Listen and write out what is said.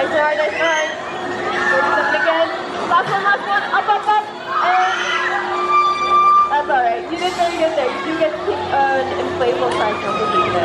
Nice try, nice try. again. Last one, last one. Up, up, up. And that's alright. You did very good there. You do get to pick an inflatable cycle